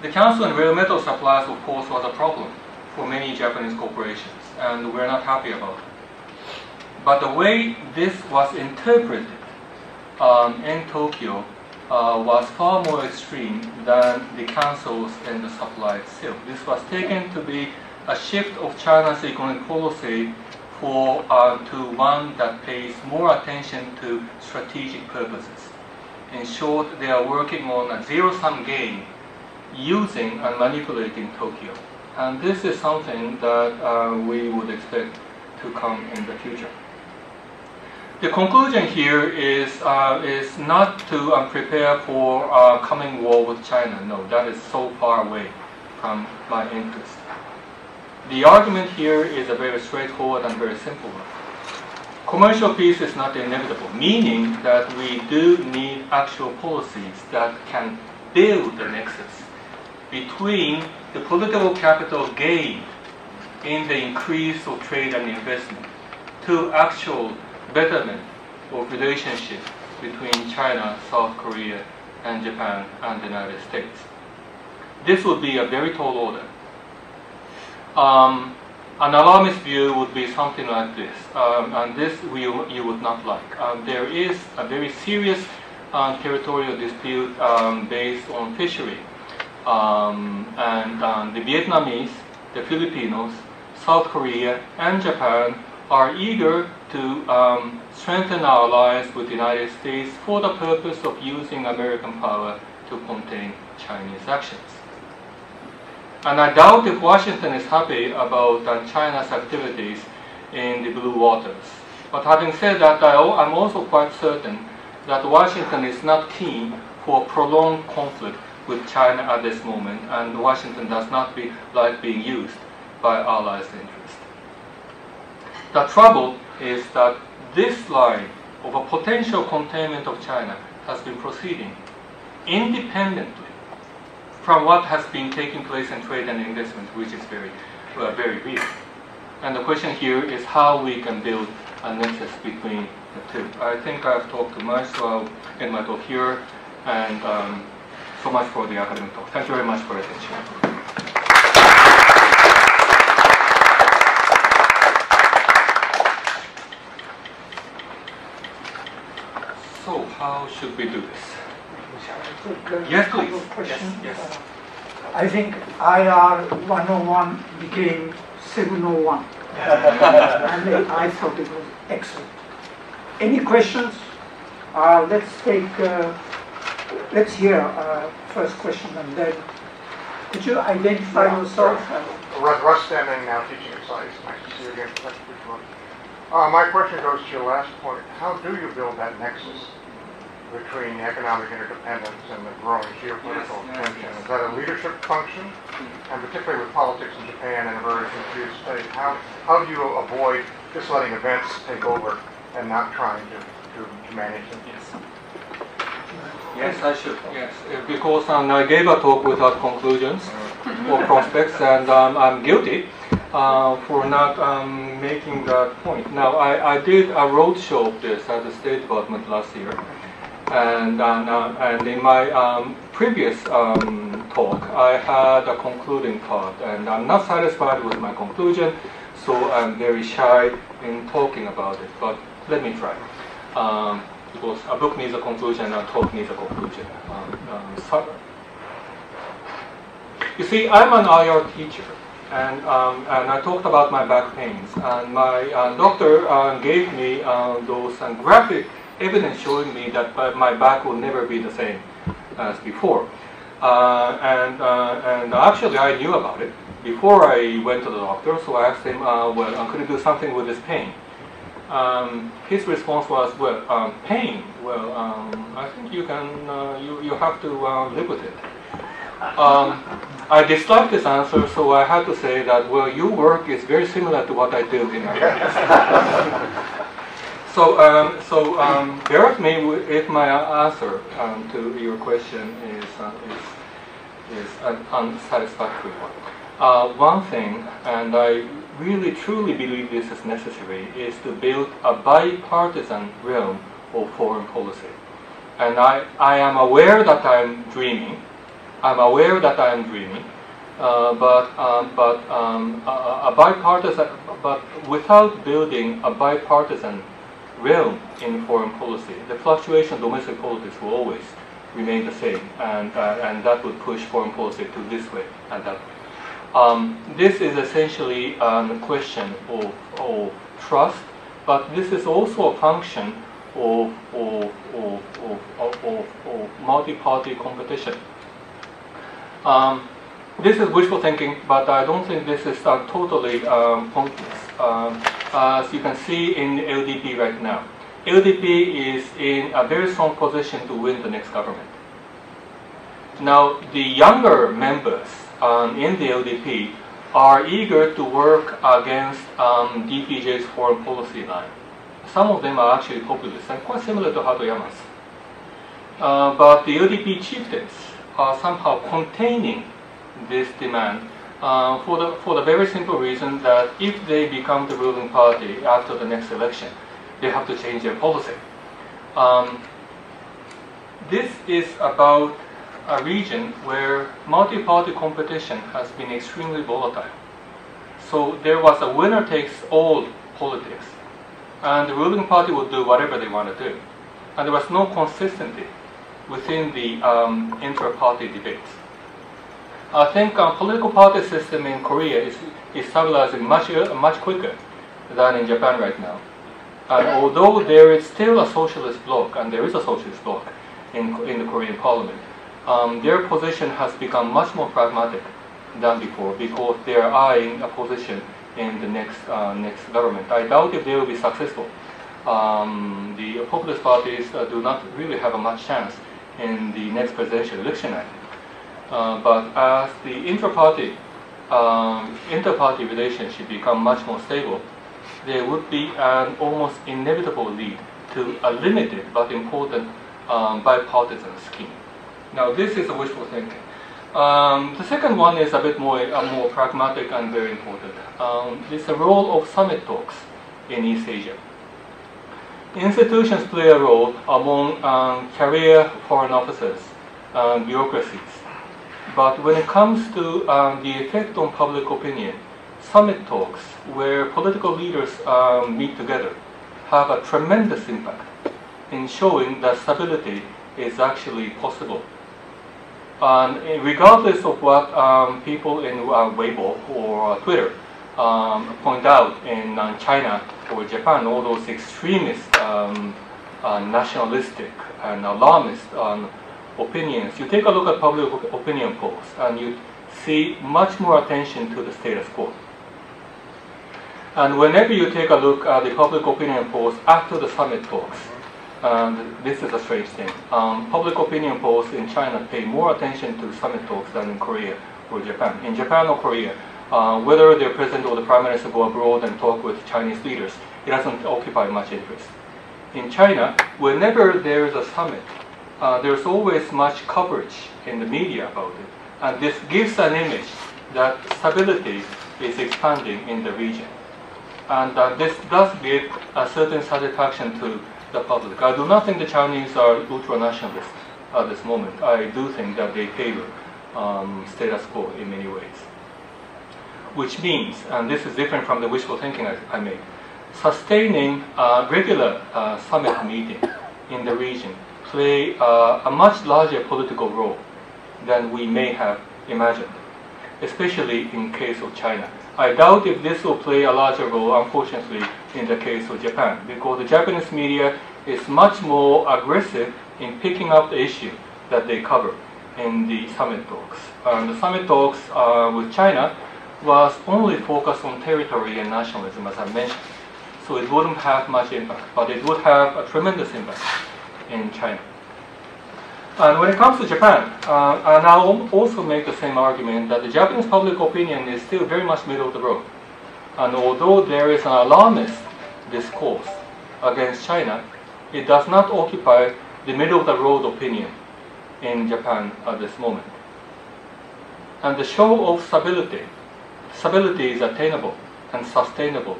The cancel in rare metal supplies, of course, was a problem for many Japanese corporations, and we're not happy about it. But the way this was interpreted um, in Tokyo uh, was far more extreme than the cancels in the supply itself. This was taken to be a shift of China's economic policy for uh, to one that pays more attention to strategic purposes. In short, they are working on a zero-sum game using and manipulating Tokyo. And this is something that uh, we would expect to come in the future. The conclusion here is, uh, is not to uh, prepare for a coming war with China. No, that is so far away from my interest. The argument here is a very straightforward and very simple one. Commercial peace is not inevitable, meaning that we do need actual policies that can build the nexus between the political capital gained in the increase of trade and investment to actual betterment of relationship between China, South Korea, and Japan and the United States. This would be a very tall order. Um, an alarmist view would be something like this, um, and this we, you would not like. Um, there is a very serious uh, territorial dispute um, based on fishery. Um, and the Vietnamese, the Filipinos, South Korea, and Japan are eager to um, strengthen our alliance with the United States for the purpose of using American power to contain Chinese actions. And I doubt if Washington is happy about uh, China's activities in the blue waters. But having said that, I, am also quite certain that Washington is not keen for prolonged conflict with China at this moment, and Washington does not be, like being used by allies' interests. The trouble is that this line of a potential containment of China has been proceeding independently from what has been taking place in trade and investment, which is very, uh, very real. And the question here is how we can build a nexus between the two. I think I've talked too much, so I'll end my talk here. And um, so much for the academic talk. Thank you very much for your attention. So how should we do this? Yes, please. Yes, yes. I think IR 101 became 701. and I thought it was excellent. Any questions? Uh, let's take, uh, let's hear uh, first question and then could you identify yeah, yourself? Russ, Russ Stemming, now teaching at SAIS. Nice to see you again. Uh, my question goes to your last point. How do you build that nexus between economic interdependence and the growing geopolitical yes, tension? Yes. Is that a leadership function? Mm-hmm. And particularly with politics in Japan and a very confused state, how, how do you avoid just letting events take over and not trying to, to, to manage them? Yes. Yes, I should. Yes, because um, I gave a talk without conclusions mm-hmm. or prospects, and um, I'm guilty uh, for not um, making that point. Now, I, I did a roadshow of this at the State Department last year, and, and, uh, and in my um, previous um, talk, I had a concluding part, and I'm not satisfied with my conclusion, so I'm very shy in talking about it, but let me try. Um, because a book needs a conclusion, a talk needs a conclusion. Um, um, so you see, I'm an IR teacher, and, um, and I talked about my back pains, and my uh, doctor uh, gave me uh, those uh, graphic evidence showing me that my back will never be the same as before. Uh, and, uh, and actually, I knew about it before I went to the doctor, so I asked him, uh, well, uh, could you do something with this pain? Um, his response was, well, um, pain, well, um, I think you can, uh, you, you have to uh, live with it. Um, I disliked this answer, so I had to say that, well, your work is very similar to what I do in my So, um, so um, with me if my answer um, to your question is, uh, is, is an unsatisfactory one. Uh, one thing, and I really truly believe this is necessary, is to build a bipartisan realm of foreign policy. And I, I am aware that I'm dreaming. I'm aware that I am dreaming. Uh, but um, but um, a, a bipartisan, but without building a bipartisan realm in foreign policy. The fluctuation of domestic politics will always remain the same, and, uh, and that would push foreign policy to this way and that way. Um, this is essentially a question of, of trust, but this is also a function of, of, of, multi-party competition. Um, this is wishful thinking, but I don't think this is uh, totally um, pointless. Um, as you can see in LDP right now. LDP is in a very strong position to win the next government. Now, the younger members um, in the LDP are eager to work against um, DPJ's foreign policy line. Some of them are actually populist and quite similar to Hatoyama's. Uh, but the LDP chieftains are somehow containing this demand uh, for, the, for the very simple reason that if they become the ruling party after the next election, they have to change their policy. Um, this is about a region where multi-party competition has been extremely volatile. So there was a winner takes all politics, and the ruling party would do whatever they want to do, and there was no consistency within the um, inter-party debates. I think uh, political party system in Korea is, is stabilizing much uh, much quicker than in Japan right now. And although there is still a socialist bloc, and there is a socialist bloc in, in the Korean parliament, um, their position has become much more pragmatic than before because they are eyeing a position in the next uh, next government. I doubt if they will be successful. Um, the populist parties uh, do not really have a much chance in the next presidential election, I think. Uh, but as the inter-party um, inter-party relationship become much more stable, there would be an almost inevitable lead to a limited but important um, bipartisan scheme. Now, this is a wishful thinking. Um, the second one is a bit more, uh, more pragmatic and very important. Um, it's the role of summit talks in East Asia. Institutions play a role among um, career foreign officers and bureaucracies. But when it comes to um, the effect on public opinion, summit talks where political leaders um, meet together have a tremendous impact in showing that stability is actually possible. And regardless of what um, people in uh, Weibo or Twitter um, point out in uh, China or Japan, all those extremist, um, uh, nationalistic, and alarmist um, opinions, you take a look at public opinion polls and you see much more attention to the status quo. And whenever you take a look at the public opinion polls after the summit talks, and this is a strange thing. Um, public opinion polls in China pay more attention to summit talks than in Korea or Japan. In Japan or Korea, uh, whether the president or the prime minister go abroad and talk with Chinese leaders, it doesn't occupy much interest. In China, whenever there is a summit, uh, there's always much coverage in the media about it. And this gives an image that stability is expanding in the region. And uh, this does give a certain satisfaction to the public. I do not think the Chinese are ultra-nationalists at this moment. I do think that they favor um, status quo in many ways. Which means, and this is different from the wishful thinking I, I made, sustaining a regular uh, summit meeting in the region play uh, a much larger political role than we may have imagined, especially in case of China. I doubt if this will play a larger role, unfortunately, in the case of Japan, because the Japanese media is much more aggressive in picking up the issue that they cover in the summit talks. Um, the summit talks uh, with China was only focused on territory and nationalism, as I mentioned. So it wouldn't have much impact, but it would have a tremendous impact in China. And when it comes to Japan, uh, and I'll also make the same argument that the Japanese public opinion is still very much middle of the road. And although there is an alarmist discourse against China, it does not occupy the middle of the road opinion in Japan at this moment. And the show of stability, stability is attainable and sustainable,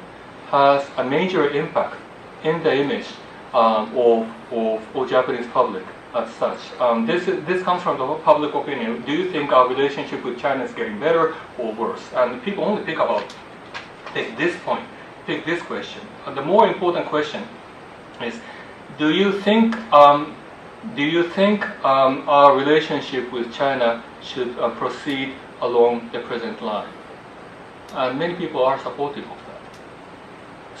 has a major impact in the image um, of, of, Japanese public as such. Um, this, this comes from the public opinion. Do you think our relationship with China is getting better or worse? And people only think about take this point, take this question. The more important question is, do you think um, do you think um, our relationship with China should uh, proceed along the present line? And many people are supportive of.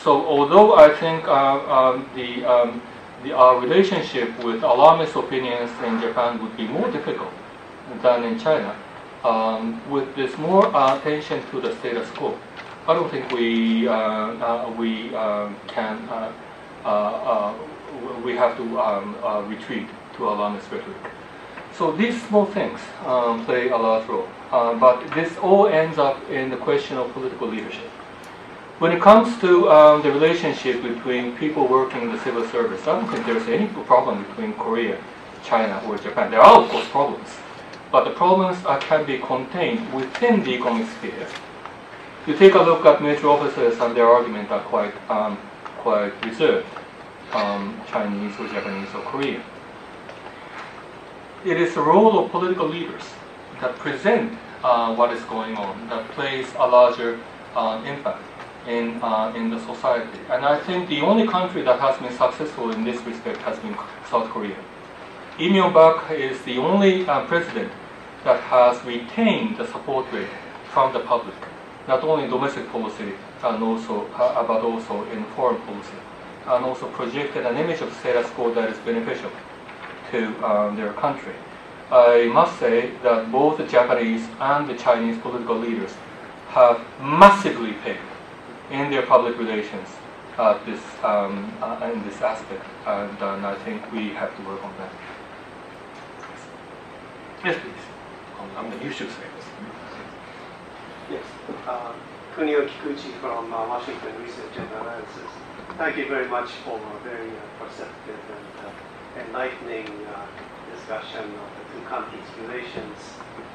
So although I think uh, um, the um, the, our relationship with alarmist opinions in Japan would be more difficult than in China. Um, with this more attention to the status quo, I don't think we uh, uh, we um, can uh, uh, we have to um, retreat to alarmist rhetoric. So these small things um, play a large role, but this all ends up in the question of political leadership. When it comes to um, the relationship between people working in the civil service, I don't think there's any problem between Korea, China, or Japan. There are, of course, problems. But the problems are, can be contained within the economic sphere. You take a look at military officers and their arguments are quite, um, quite reserved. um, Chinese or Japanese or Korean. It is the role of political leaders that present uh, what is going on, that plays a larger uh, impact in, uh, in the society. And I think the only country that has been successful in this respect has been South Korea. Lee Myung-bak is the only uh, president that has retained the support rate from the public, not only domestic policy and also, uh, but also in foreign policy, and also projected an image of status quo that is beneficial to um, their country. I must say that both the Japanese and the Chinese political leaders have massively paid in their public relations uh, this, um, uh, in this aspect, and, and I think we have to work on that. Yes, please. Um, you should say this. Yes. Uh, Kunio Kikuchi from uh, Washington Research and Analysis. Thank you very much for a very uh, perceptive and uh, enlightening uh, discussion of the two countries' relations.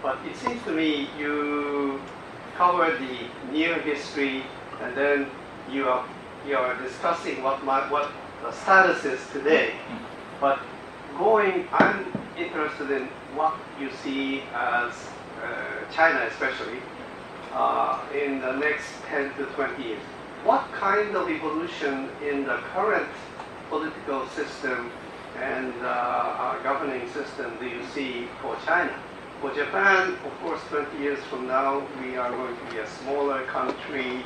But it seems to me you covered the near history and then you are, you are discussing what, my, what the status is today. But going, I'm interested in what you see as uh, China especially uh, in the next 10 to 20 years. What kind of evolution in the current political system and uh, uh governing system do you see for China? For Japan, of course, 20 years from now, we are going to be a smaller country,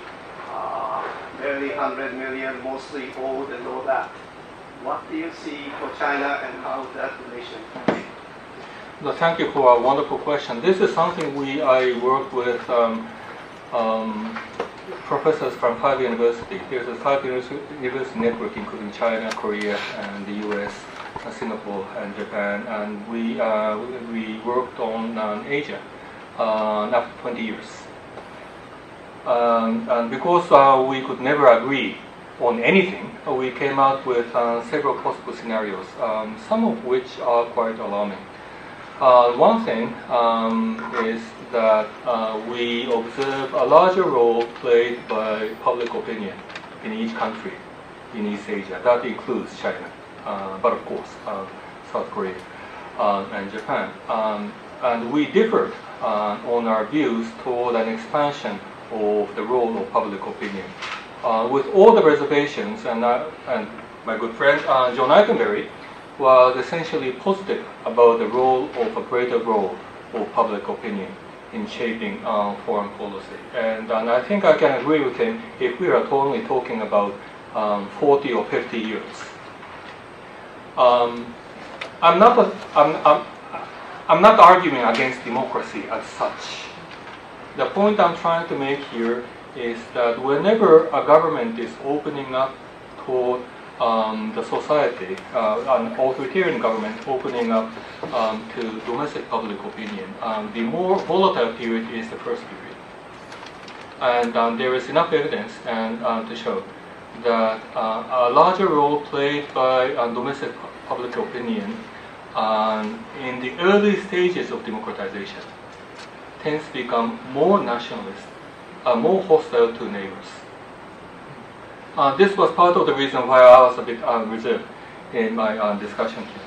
barely 100 million, mostly old and all that. What do you see for China and how that relation no, thank you for a wonderful question. This is something we I work with um, um, professors from five universities. There's a five university network including China, Korea, and the U.S., Singapore, and Japan. And we uh, we worked on um, Asia uh, after 20 years. Um, and because uh, we could never agree on anything, we came out with uh, several possible scenarios, um, some of which are quite alarming. Uh, one thing um, is that uh, we observe a larger role played by public opinion in each country in East Asia. That includes China, uh, but of course uh, South Korea uh, and Japan. Um, and we differ uh, on our views toward an expansion of the role of public opinion. with all the reservations, and, and my good friend John Ikenberry was essentially positive about the role of a greater role of public opinion in shaping uh, foreign policy. And, and, I think I can agree with him if we are only talking about um, 40 or 50 years. Um, I'm, not a, I'm, I'm, I'm not arguing against democracy as such. The point I'm trying to make here is that whenever a government is opening up to um, the society, uh, an authoritarian government opening up um, to domestic public opinion. Um, the more volatile period is the first period. And um, there is enough evidence and, uh, to show that uh, a larger role played by uh, domestic public opinion um, in the early stages of democratization tends to become more nationalist, uh, more hostile to neighbors. Uh, this was part of the reason why I was a bit uh, reserved in my uh, discussion here.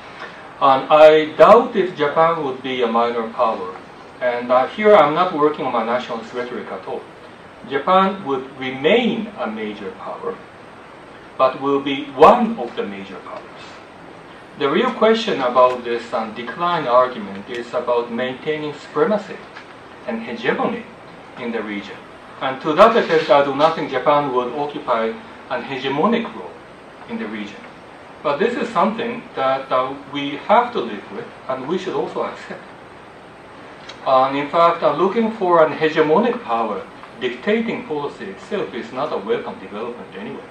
Um, I doubt if Japan would be a minor power. And uh, here I'm not working on my nationalist rhetoric at all. Japan would remain a major power, but will be one of the major powers. The real question about this um, decline argument is about maintaining supremacy and hegemony in the region. And to that effect, I do not think Japan would occupy an hegemonic role in the region. But this is something that we have to live with and we should also accept. And in fact, uh, looking for an hegemonic power dictating policy itself is not a welcome development anyway.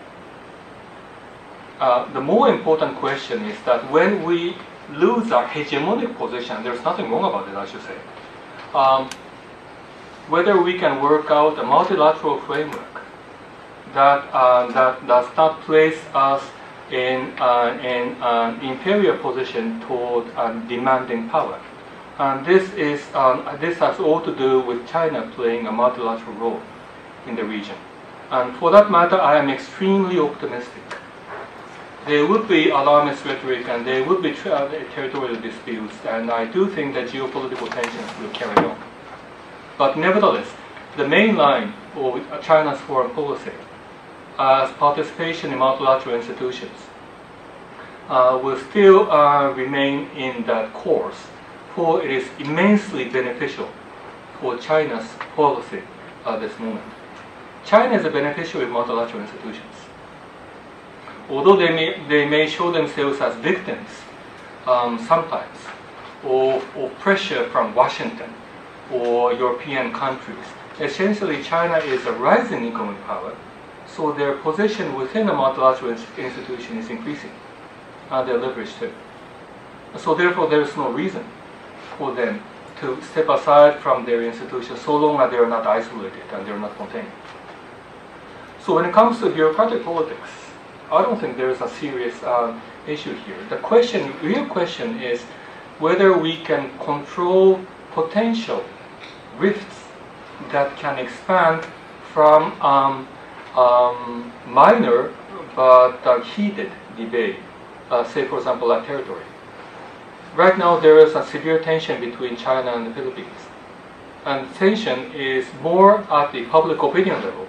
Uh, the more important question is that when we lose our hegemonic position, there's nothing wrong about it, I should say. Um, whether we can work out a multilateral framework that, uh, that does not place us in, uh, in an inferior position toward uh, demanding power. And this, is, um, this has all to do with China playing a multilateral role in the region. And for that matter, I am extremely optimistic there would be alarmist rhetoric and there would be territorial disputes, and I do think that geopolitical tensions will carry on. But nevertheless, the main line of China's foreign policy as participation in multilateral institutions uh, will still uh, remain in that course, for it is immensely beneficial for China's policy at this moment. China is a beneficiary of multilateral institutions. Although they may, they may show themselves as victims um, sometimes of, of pressure from Washington or European countries, essentially China is a rising economic power, so their position within the multilateral institution is increasing, and their leverage too. So therefore, there is no reason for them to step aside from their institution so long as they are not isolated and they are not contained. So when it comes to bureaucratic politics, I don't think there is a serious uh, issue here. The question, real question is whether we can control potential rifts that can expand from um, um, minor but uh, heated debate, uh, say for example a territory. Right now there is a severe tension between China and the Philippines. And tension is more at the public opinion level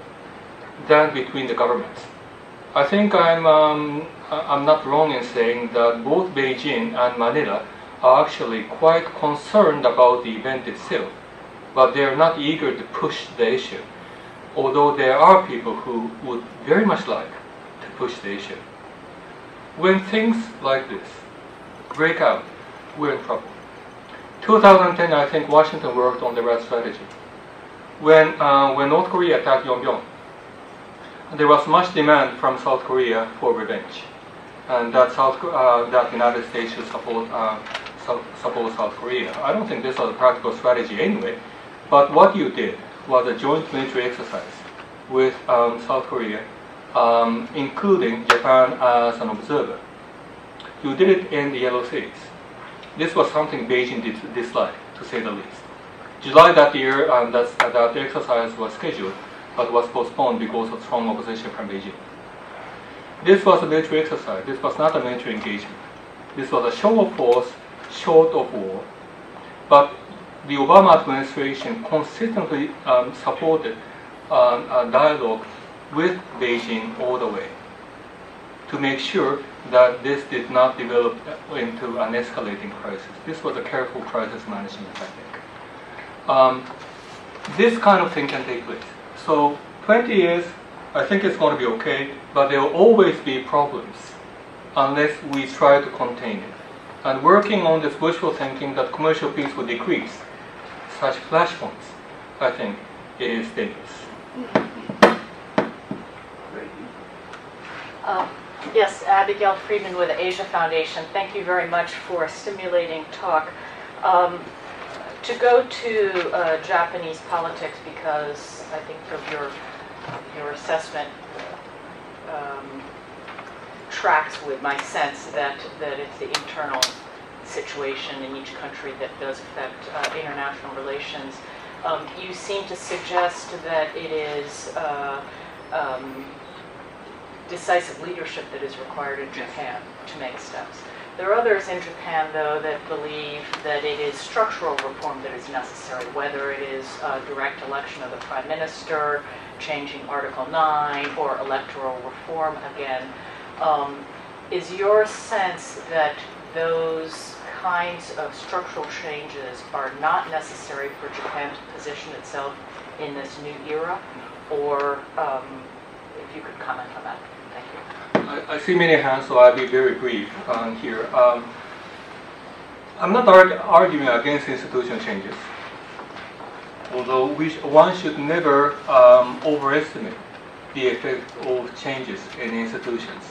than between the governments. I think I'm, um, I'm not wrong in saying that both Beijing and Manila are actually quite concerned about the event itself, but they are not eager to push the issue, although there are people who would very much like to push the issue. When things like this break out, we're in trouble. 2010, I think Washington worked on the right strategy. When, uh, when North Korea attacked Yeonpyeong, there was much demand from South Korea for revenge, and that South uh, that United States should support uh, support South Korea. I don't think this was a practical strategy anyway, but what you did was a joint military exercise with um, South Korea, um, including Japan as an observer. You did it in the Yellow Seas. This was something Beijing did dislike, to say the least. July that year, um, that, uh, that exercise was scheduled, but was postponed because of strong opposition from Beijing. This was a military exercise. This was not a military engagement. This was a show of force, short of war. But the Obama administration consistently um, supported um, a dialogue with Beijing all the way to make sure that this did not develop into an escalating crisis. This was a careful crisis management, I think. Um, this kind of thing can take place. So 20 years, I think it's going to be okay, but there will always be problems unless we try to contain it. And working on this wishful thinking that commercial peace will decrease, such flashpoints, I think, is dangerous. Uh, yes, Abigail Friedman with the Asia Foundation. Thank you very much for a stimulating talk. Um, to go to uh, Japanese politics because I think of your your assessment um, tracks with my sense that that it's the internal situation in each country that does affect uh, international relations. Um, you seem to suggest that it is uh, um, decisive leadership that is required in Japan to make steps. There are others in Japan, though, that believe that it is structural reform that is necessary, whether it is direct election of the prime minister, changing Article 9, or electoral reform again. Um, is your sense that those kinds of structural changes are not necessary for Japan to position itself in this new era? Or um, if you could comment on that. Thank you. I, I see many hands, so I'll be very brief um, here. Um, I'm not arg arguing against institutional changes, although we sh one should never um, overestimate the effect of changes in institutions.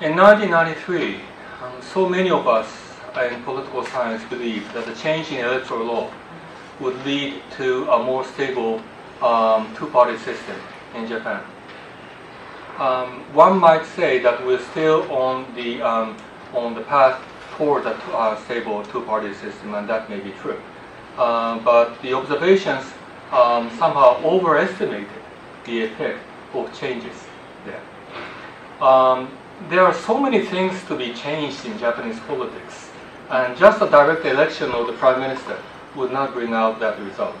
In 1993, um, so many of us in political science believe that the change in electoral law would lead to a more stable um, two-party system in Japan um, one might say that we're still on the um, on the path toward a uh, stable two-party system, and that may be true. Uh, but the observations um, somehow overestimated the effect of changes there. Um, there are so many things to be changed in Japanese politics, and just a direct election of the prime minister would not bring out that result.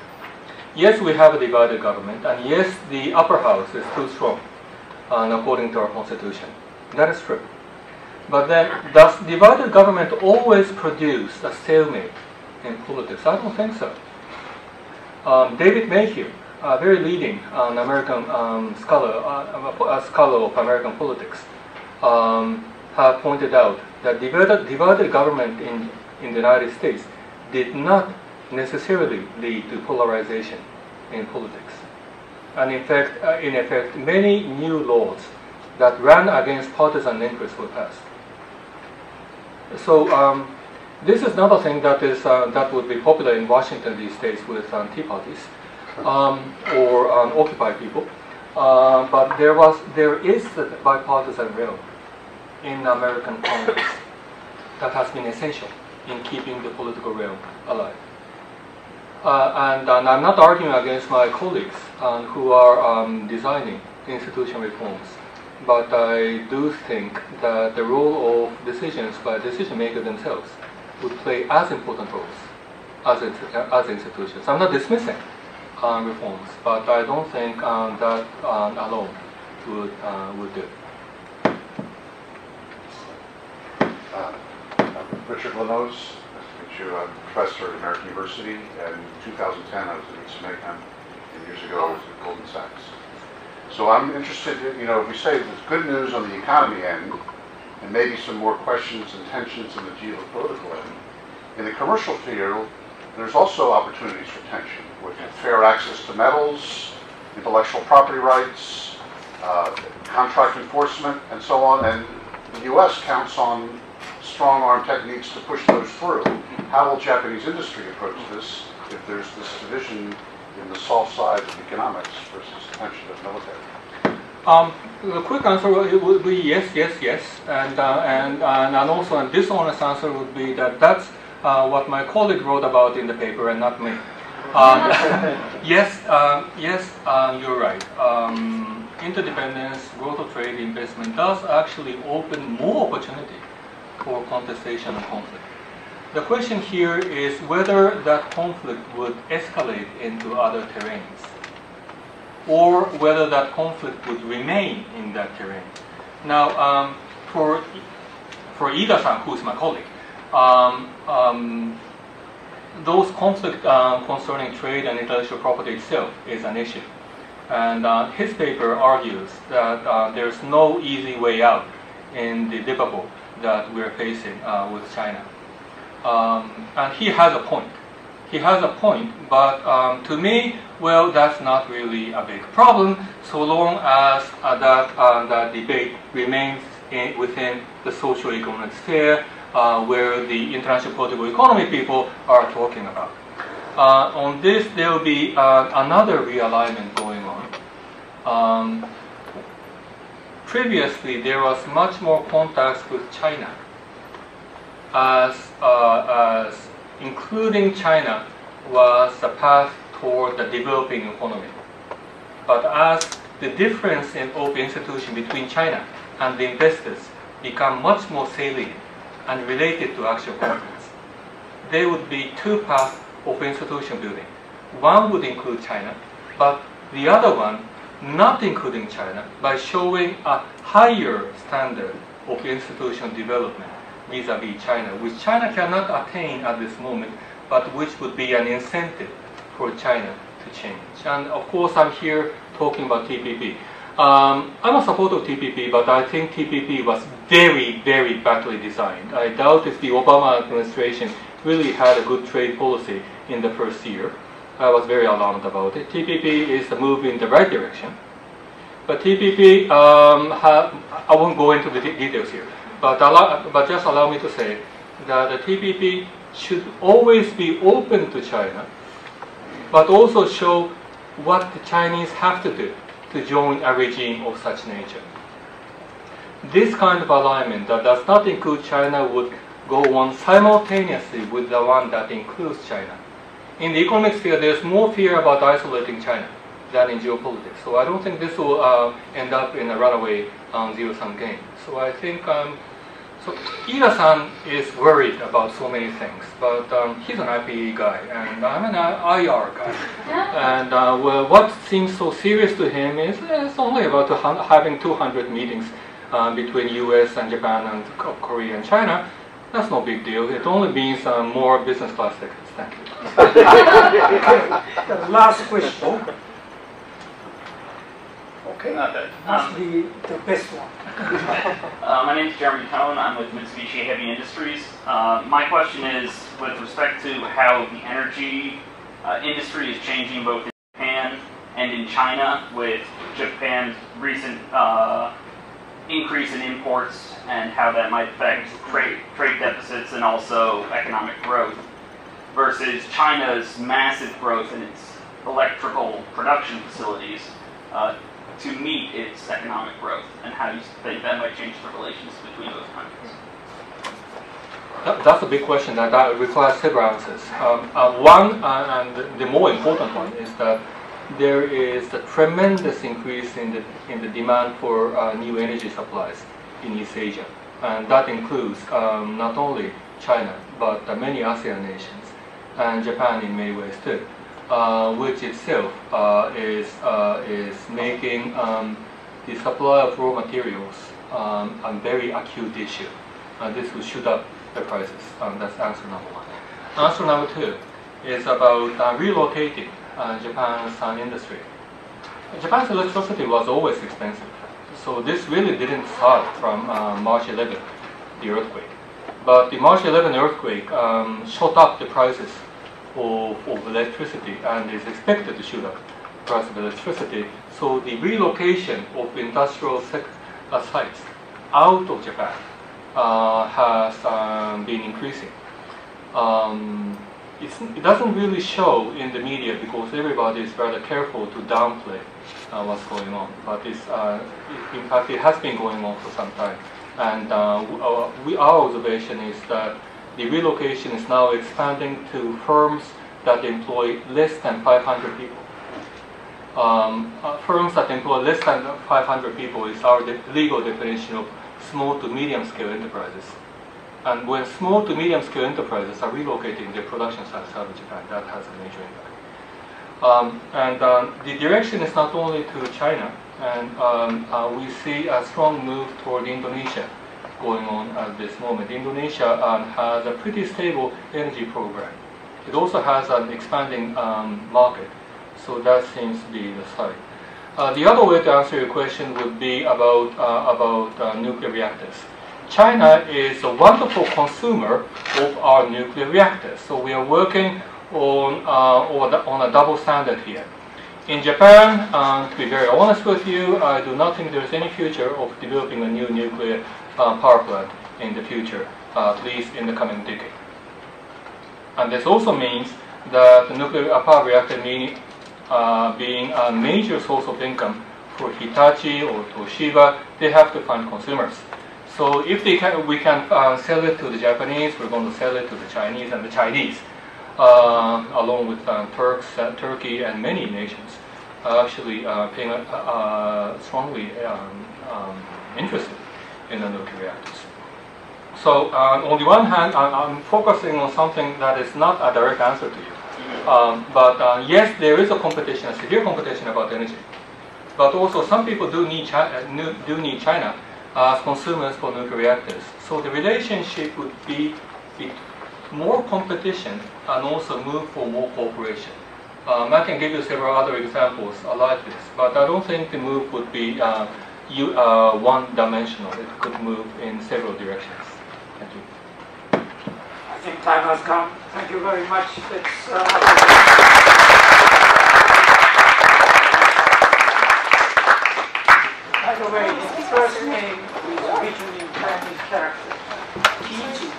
Yes, we have a divided government, and yes, the upper house is too strong, uh, according to our constitution. That is true. But then, does divided government always produce a stalemate in politics? I don't think so. Um, David Mayhew, a very leading um, American um, scholar, uh, a scholar of American politics, um, have pointed out that divided, divided government in, in the United States did not necessarily lead to polarization in politics. And in fact, uh, in effect, many new laws that ran against partisan interests were passed. So um, this is another thing that is uh, that would be popular in Washington these days with um, tea parties um, or um, Occupy people. Uh, but there was there is a bipartisan realm in American Congress that has been essential in keeping the political realm alive. Uh, and, and, I'm not arguing against my colleagues um, who are um, designing institution reforms, but I do think that the role of decisions by decision makers themselves would play as important roles as, as institutions. I'm not dismissing um, reforms, but I don't think um, that um, alone would, uh, would do. Uh, Richard you. I'm a professor at American University, and in 2010 I was at East and years ago I was at Goldman Sachs. So I'm interested, in, you know, if we say there's good news on the economy end, and maybe some more questions and tensions in the geopolitical end, in the commercial field, there's also opportunities for tension with fair access to metals, intellectual property rights, uh, contract enforcement, and so on. And the U.S. counts on strong arm techniques to push those through. How will Japanese industry approach this if there's this division in the soft side of economics versus the tension of military? Um, the quick answer would be yes, yes, yes, and uh, and, uh, and also a dishonest answer would be that that's uh, what my colleague wrote about in the paper and not me. Um, yes, yes, um, you're right. Um, interdependence, growth of trade, investment does actually open more opportunity for contestation and conflict. The question here is whether that conflict would escalate into other terrains or whether that conflict would remain in that terrain. Now, um, for, for Ida-san, who is my colleague, um, um, those conflict uh, concerning trade and intellectual property itself is an issue. And uh, his paper argues that uh, there's no easy way out in the debacle that we're facing uh, with China. Um, and he has a point. He has a point, but um, to me, well, that's not really a big problem so long as uh, that uh, that debate remains in, within the socio-economic sphere uh, where the international political economy people are talking about. Uh, on this, there will be uh, another realignment going on. Um, previously there was much more contacts with China as, uh, as including China was the path toward the developing economy. But as the difference in open institution between China and the investors become much more salient and related to actual conflicts, there would be two paths of institution building. One would include China, but the other one not including China, by showing a higher standard of institutional development vis-a-vis China, which China cannot attain at this moment, but which would be an incentive for China to change. And of course, I'm here talking about TPP. Um, I'm a supporter of TPP, but I think TPP was very, very badly designed. I doubt if the Obama administration really had a good trade policy in the first year. I was very alarmed about it. TPP is a move in the right direction. But TPP, um, I won't go into the details here, but, allow, but just allow me to say that the TPP should always be open to China, but also show what the Chinese have to do to join a regime of such nature. This kind of alignment that does not include China would go on simultaneously with the one that includes China in the economic sphere, there's more fear about isolating China than in geopolitics. So I don't think this will uh, end up in a runaway um, zero-sum game. So I think um, so Ida-san is worried about so many things, but um, he's an IP guy, and I'm an IR guy. And uh, well, what seems so serious to him is eh, it's only about having 200 meetings uh, between U.S. and Japan and Korea and China. That's no big deal. It only means uh, more business class tickets. Thank you. The last question. Okay. Must Um, be the best one. uh, my name is Jeremy Cohn. I'm with Mitsubishi Heavy Industries. Uh, my question is with respect to how the energy uh, industry is changing both in Japan and in China with Japan's recent uh, increase in imports and how that might affect trade, trade deficits and also economic growth versus China's massive growth in its electrical production facilities uh, to meet its economic growth, and how you think that might change the relations between those countries? That, that's a big question that, requires several answers. Um, uh, one, uh, and the, the more important one, is that there is a tremendous increase in the, in the demand for uh, new energy supplies in East Asia. And that includes um, not only China, but uh, many ASEAN nations, and Japan in many ways too uh, which itself uh, is, uh, is making um, the supply of raw materials um, a very acute issue. And this will shoot up the prices. Um, that's answer number one. Answer number two is about uh, relocating uh, Japan's uh, industry. Japan's electricity was always expensive. So this really didn't start from March 11, the earthquake. But the March 11 earthquake um, shot up the prices of, of electricity and is expected to shoot up price of electricity. So the relocation of industrial uh, sites out of Japan uh, has um, been increasing. Um, it doesn't really show in the media because everybody is rather careful to downplay uh, what's going on. But it's, uh, it, in fact, it has been going on for some time. And uh, our, we, our observation is that the relocation is now expanding to firms that employ less than 500 people. Um, uh, firms that employ less than 500 people is our de legal definition of small to medium scale enterprises. And when small to medium scale enterprises are relocating their production sites out of Japan, that has a major impact. Um, and uh, the direction is not only to China, and um, uh, we see a strong move toward Indonesia going on at this moment. Indonesia um, has a pretty stable energy program. It also has an expanding um, market, so that seems to be the side. Uh, the other way to answer your question would be about, uh, about uh, nuclear reactors. China is a wonderful consumer of our nuclear reactors, so we are working on, uh, on a double standard here. In Japan, uh, to be very honest with you, I do not think there's any future of developing a new nuclear uh, power plant in the future, uh, at least in the coming decade. And this also means that the nuclear power reactor uh, being a major source of income for Hitachi or Toshiba, they have to find consumers. So if they can, we can uh, sell it to the Japanese, we're going to sell it to the Chinese and the Chinese, uh, along with um, Turks, uh, Turkey, and many nations, actually being strongly um, um, interested in the nuclear reactors. So uh, on the one hand, I'm, I'm, focusing on something that is not a direct answer to you. Um, but uh, yes, there is a competition, a severe competition about energy. But also, some people do need China, uh, do need China as consumers for nuclear reactors. So the relationship would be, be more competition and also move for more cooperation. Um, I can give you several other examples like this, but I don't think the move would be uh, you, uh, one-dimensional. It could move in several directions. Thank you. I think time has come. Thank you very much. It's, uh, by the way, his first name is written in Chinese character, Kiichi.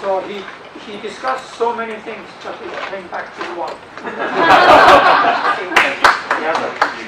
So he, he discussed so many things, but it came back to one.